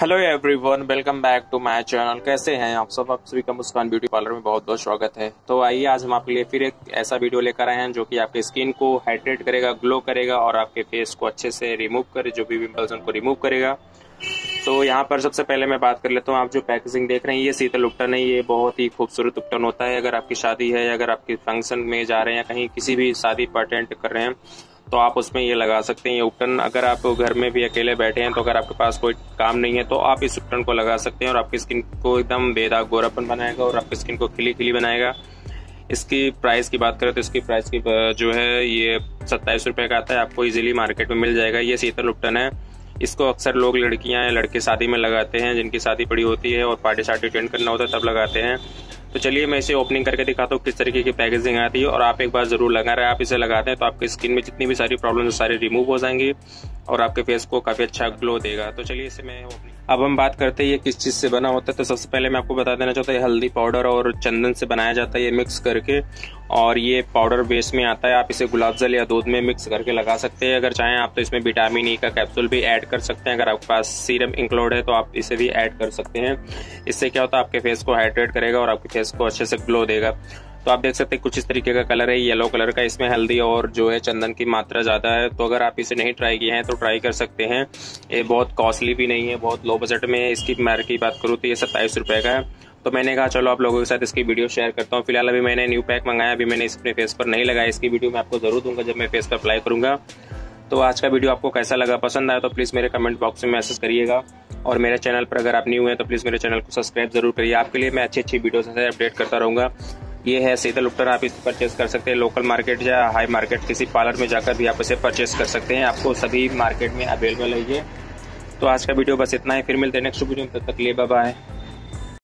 Hello everyone welcome back to my channel कैसे हैं आप सब? आप सभी का मुस्कान ब्यूटी पार्लर में बहुत बहुत स्वागत है। तो आइए, आज हम आपके लिए फिर एक ऐसा वीडियो लेकर आए हैं जो कि आपके स्किन को हाइड्रेट करेगा ग्लो करेगा और आपके फेस को अच्छे से रिमूव करे, जो भी पिंपल्स उनको रिमूव करेगा। तो यहाँ पर सबसे पहले मैं बात कर लेता हूँ। आप जो पैकेजिंग देख रहे हैं, ये शीतल उपटन है। ये बहुत ही खूबसूरत उपटन होता है। अगर आपकी शादी है, अगर आपके फ़ंक्शन में जा रहे हैं कहीं किसी भी शादी पर अटेंड कर रहे हैं तो आप उसमें ये लगा सकते हैं, ये उपटन अगर आप घर में भी अकेले बैठे हैं तो अगर आपके पास कोई काम नहीं है तो आप इस उपटन को लगा सकते हैं और आपकी स्किन को एकदम बेदाग गोरापन बनाएगा और आपकी स्किन को खिली खिली बनाएगा। इसकी प्राइस की बात करें तो इसकी प्राइस की जो है, ये सत्ताईस रुपये का आता है, आपको इजीली मार्केट में मिल जाएगा। ये शीतल उपटन है। इसको अक्सर लोग लड़कियाँ या लड़के शादी में लगाते हैं, जिनकी शादी पड़ी होती है और पार्टी शार्टी अटेंड करना होता है, तब लगाते हैं। तो चलिए मैं इसे ओपनिंग करके दिखाता हूँ, किस तरीके की पैकेजिंग आती है और आप एक बार ज़रूर लगा रहे हैं। आप इसे लगाते हैं तो आपकी स्किन में जितनी भी सारी प्रॉब्लम सारी रिमूव हो जाएँगी और आपके फेस को काफ़ी अच्छा ग्लो देगा। तो चलिए इसे मैं ओपनिंग अब हम बात करते हैं ये किस चीज़ से बना होता है। तो सबसे पहले मैं आपको बता देना चाहता हूँ हल्दी पाउडर और चंदन से बनाया जाता है ये मिक्स करके। और ये पाउडर बेस में आता है, आप इसे गुलाब जल या दूध में मिक्स करके लगा सकते हैं। अगर चाहें आप तो इसमें विटामिन ई e का कैप्सूल भी ऐड कर सकते हैं। अगर आपके पास सीरम इंक्लूड है तो आप इसे भी ऐड कर सकते हैं। इससे क्या होता है, आपके फेस को हाइड्रेट करेगा और आपके फेस को अच्छे से ग्लो देगा। तो आप देख सकते हैं कुछ इस तरीके का कलर है येलो कलर का, इसमें हल्दी और जो है चंदन की मात्रा ज़्यादा है। तो अगर आप इसे नहीं ट्राई किए हैं तो ट्राई कर सकते हैं। ये बहुत कॉस्टली भी नहीं है, बहुत लो बजट में इसकी मैर की बात करूँ तो ये सत्ताईस रुपये का है। तो मैंने कहा, चलो आप लोगों के साथ इसकी वीडियो शेयर करता हूँ। फ़िलहाल अभी मैंने न्यू पैक मंगाया, अभी मैंने इस अपने फेस पर नहीं लगाया। इसकी वीडियो मैं आपको ज़रूर दूँगा जब मैं फेस पर अप्लाई करूँगा। तो आज का वीडियो आपको कैसा लगा? पसंद आया तो प्लीज़ मेरे कमेंट बॉक्स में मैसेज करिएगा। और मेरे चैनल पर अगर आप न्यू हैं तो प्लीज़ मेरे चैनल को सब्सक्राइब ज़रूर करिए। आपके लिए मैं अच्छी अच्छी वीडियो से अपडेट करता रहूँगा। ये है, सीधा उपटर आप इसे परचेस कर सकते हैं। लोकल मार्केट या हाई मार्केट किसी पार्लर में जाकर भी आप इसे परचेस कर सकते हैं। आपको सभी मार्केट में अवेलेबल है ये। तो आज का वीडियो बस इतना ही। फिर मिलते हैं नेक्स्ट वीडियो तब तक लिए बाय